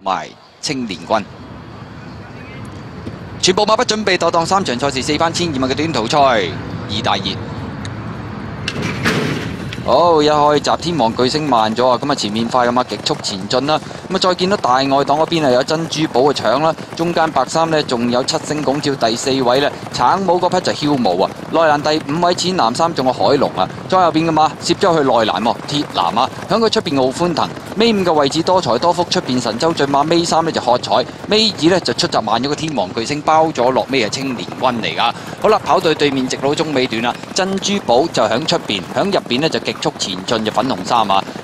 埋青年軍。全部馬不準備妥當三場賽事四番千二萬嘅短途賽，二大熱。好，一開閘天王巨星慢咗啊！咁啊前面快嘅馬極速前進啦。咁啊再見到大外檔嗰邊啊有珍珠寶嘅搶啦，中間白衫呢仲有七星拱照第四位呢，橙帽嗰匹就囂霧啊！內欄第五位淺藍衫仲有海龍啊，再右邊嘅馬攝咗去內欄喎，鐵藍啊，響佢出边傲歡騰。尾五嘅位置多才多福，出边神州駿馬尾三呢就喝彩，尾二呢就出閘慢咗個天王巨星包咗落尾係青年軍嚟噶。好啦，跑到對面直路中尾段啦，珍珠寶就響出邊，響入边呢就極速前進就粉紅衫啊。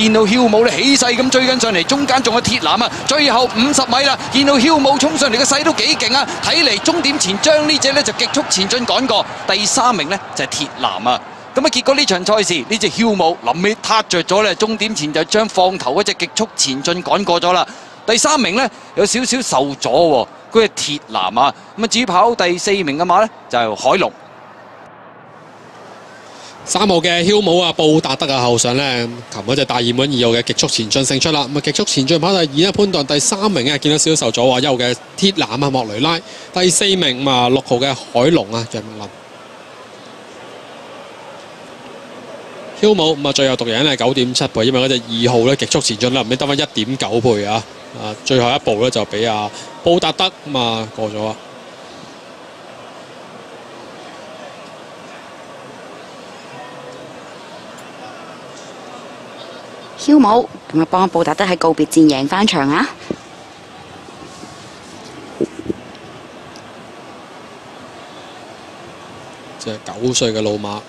見到囂舞咧起勢咁追緊上嚟，中間仲有鐵藍啊，最後五十米啦，見到囂舞衝上嚟嘅勢都幾勁啊，睇嚟終點前將呢隻呢就極速前進趕過，第三名呢就係鐵藍啊。咁啊，結果呢場賽事呢隻囂舞臨尾撻着咗咧，終點前就將放頭嗰隻極速前進趕過咗啦。第三名呢，有少少受阻喎，佢係鐵藍啊。咁啊，至於跑第四名嘅馬呢，就係海龍。三號嘅嚣武啊，布達德啊後上呢，擒嗰只大熱門二號嘅極速前進勝出啦。咁啊，極速前進跑第二咧，潘頓第三名啊，見到少少受阻啊，一號嘅鐵藍啊，莫雷拉第四名啊，六號嘅海龍啊，楊林。嚣武咁啊，最後獨贏係九點七倍，因為嗰隻二號咧極速前進啦，唔知得翻一點九倍啊！啊，最後一步咧就俾阿布達德咁啊過咗啊！跳舞，咁啊帮布达德喺告别战赢翻场啊！只九岁嘅老马。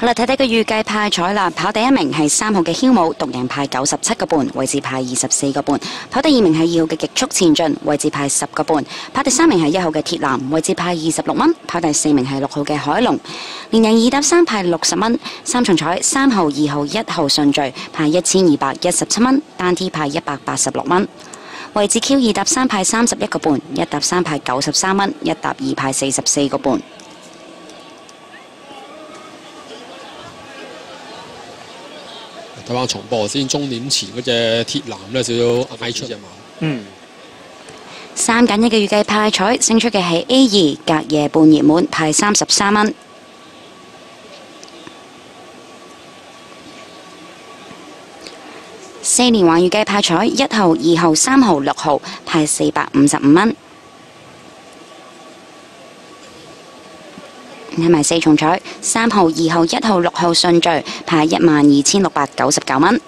好啦，睇睇個預計派彩啦。跑第一名係三號嘅囂舞，獨贏派九十七個半，位置派二十四個半。跑第二名係二號嘅極速前進，位置派十個半。跑第三名係一號嘅鐵藍，位置派二十六蚊。跑第四名係六號嘅海龍，連贏二搭三派六十蚊。三重彩三號、二號、一號順序派一千二百一十七蚊，單 T 派一百八十六蚊。位置 Q 二搭三派三十一個半，一搭三派九十三蚊，一搭二派四十四個半。睇翻重播先，終點前嗰隻鐵藍咧少少嗌出隻馬。嗯。三揀一嘅預計派彩勝出嘅係 A 二隔夜半熱門，派三十三蚊。四連環預計派彩一號、二號、三號、六號派四百五十五蚊。睇埋四重彩，三號、二號、一號、六號順序派一萬二千六百九十九蚊。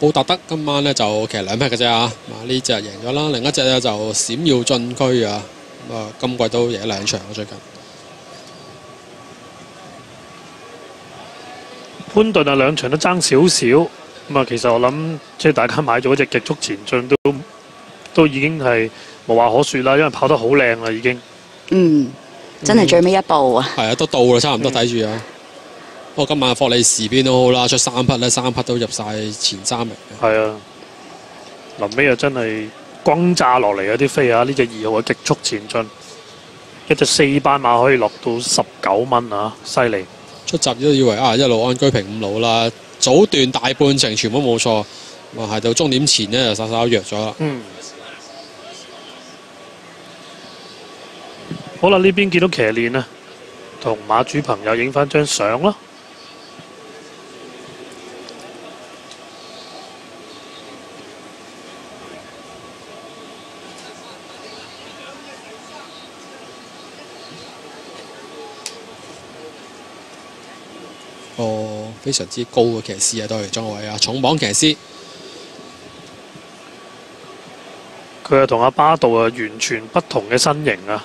布達德今晚咧就其實兩匹嘅啫啊，啊呢只贏咗啦，另一隻咧就閃耀進區啊，咁啊今季都贏兩場啊最近。潘頓啊兩場都爭少少，咁啊其實我諗即係大家買咗只極速前進都都已經係無話可説啦，因為跑得好靚啦已經。嗯，真係最尾一步啊！係啊，都到啦，差唔多睇住啊。不過今晚霍利時邊都好啦，出三匹咧，三匹都入晒前三名嘅。係啊，臨尾啊真係轟炸落嚟啊啲飛啊！呢只二號嘅極速前進，一隻四班馬可以落到十九蚊啊，犀利！出閘都以為啊一路安居平五路啦，早段大半程全部冇錯，哇係到終點前呢，就稍稍弱咗啦。嗯。好啦，呢邊見到騎練啊，同馬主朋友影翻張相啦。個非常之高嘅騎師啊，都係莊偉啊，重磅騎師。佢係同阿巴道啊完全不同嘅身形啊，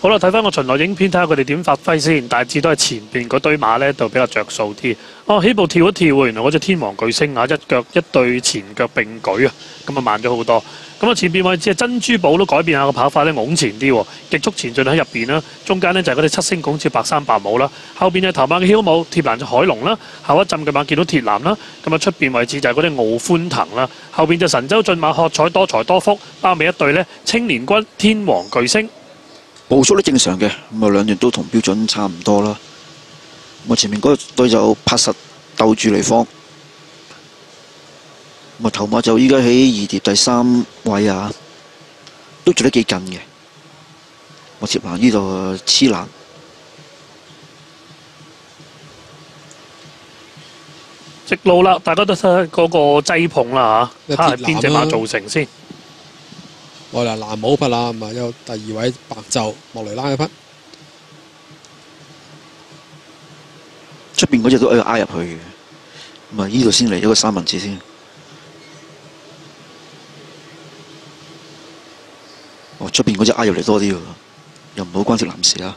好啦，睇翻個巡邏影片，睇下佢哋點發揮先。大致都係前邊嗰堆馬呢，就比較着數啲。哦，起步跳一跳，原來嗰隻天王巨星啊，一腳一對前腳並舉啊，咁啊慢咗好多。咁啊前邊位置係珍珠寶都改變下個跑法呢，拱前啲喎，極速前進喺入邊啦。中間呢就係嗰隻七星拱照白衫白帽啦，後邊就頭馬嘅梟武貼欄就海龍啦，後一陣嘅馬見到鐵男啦。咁啊出邊位置就係嗰啲傲歡騰啦，後邊就神州駿馬喝彩多才多福，包尾一對呢，青年軍天王巨星。步速都正常嘅，咁啊兩段都同標準差唔多啦。我前面嗰隊就拍實鬥住嚟放，咁啊頭馬就依家喺二疊第三位啊，都做得幾近嘅。我接埋呢度黐欄，直路啦，大家都睇下嗰個擠捧啦嚇，睇下邊只馬造成先。我嚟藍帽匹啦，咁啊有第二位白袖莫雷拉嘅匹，出邊嗰只都喺度挨入去嘅，咁啊呢度先嚟咗個三文治先。哦，出邊嗰只挨入嚟多啲喎，又唔好關隻男士啊！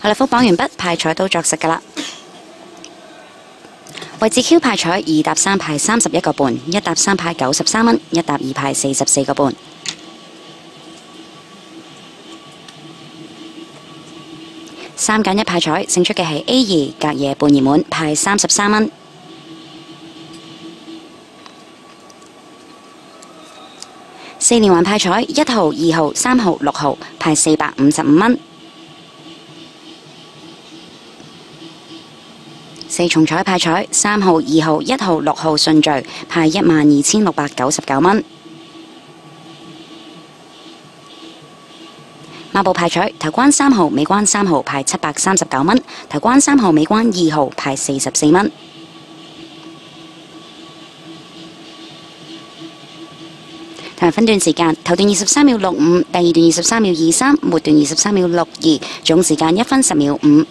好啦，復榜完畢，派彩都作食噶啦。位置 Q 派彩二搭三派三十一個半，一搭三派九十三蚊，一搭二派四十四個半。三拣一派彩勝出嘅係 A 二隔夜半二門，派三十三蚊。四連環派彩一號、二號、三號、六號派四百五十五蚊。四重彩派彩，三號、二號、一號、六號順序派一萬二千六百九十九蚊。馬步派彩，頭關三號、尾關三號派七百三十九蚊，頭關三號、尾關二號派四十四蚊。同埋分段時間，頭段二十三秒六五，第二段二十三秒二三，末段二十三秒六二，總時間一分十秒五。